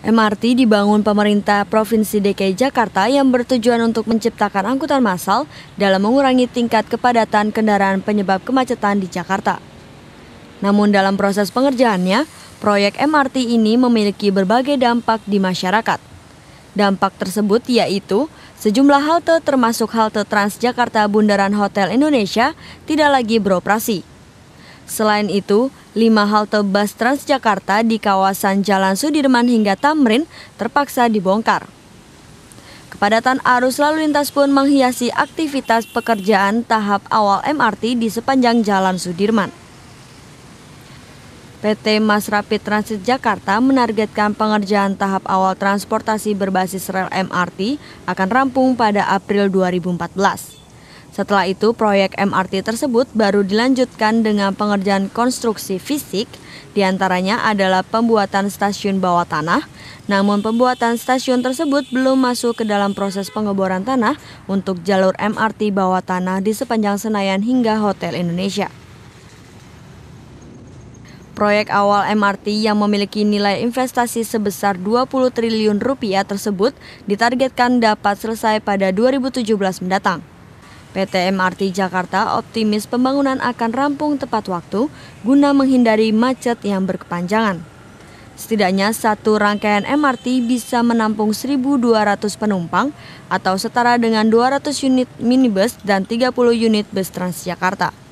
MRT dibangun pemerintah Provinsi DKI Jakarta yang bertujuan untuk menciptakan angkutan massal dalam mengurangi tingkat kepadatan kendaraan penyebab kemacetan di Jakarta. Namun dalam proses pengerjaannya, proyek MRT ini memiliki berbagai dampak di masyarakat. Dampak tersebut yaitu sejumlah halte termasuk halte Transjakarta Bundaran Hotel Indonesia tidak lagi beroperasi. Selain itu, lima halte bus Transjakarta di kawasan Jalan Sudirman hingga Tamrin terpaksa dibongkar. Kepadatan arus lalu lintas pun menghiasi aktivitas pekerjaan tahap awal MRT di sepanjang Jalan Sudirman. PT Mas Rapid Transit Jakarta menargetkan pengerjaan tahap awal transportasi berbasis rel MRT akan rampung pada April 2014. Setelah itu, proyek MRT tersebut baru dilanjutkan dengan pengerjaan konstruksi fisik, di antaranya adalah pembuatan stasiun bawah tanah, namun pembuatan stasiun tersebut belum masuk ke dalam proses pengeboran tanah untuk jalur MRT bawah tanah di sepanjang Senayan hingga Hotel Indonesia. Proyek awal MRT yang memiliki nilai investasi sebesar 20 triliun rupiah tersebut ditargetkan dapat selesai pada 2017 mendatang. PT MRT Jakarta optimis pembangunan akan rampung tepat waktu guna menghindari macet yang berkepanjangan. Setidaknya satu rangkaian MRT bisa menampung 1.200 penumpang atau setara dengan 200 unit minibus dan 30 unit bus Transjakarta.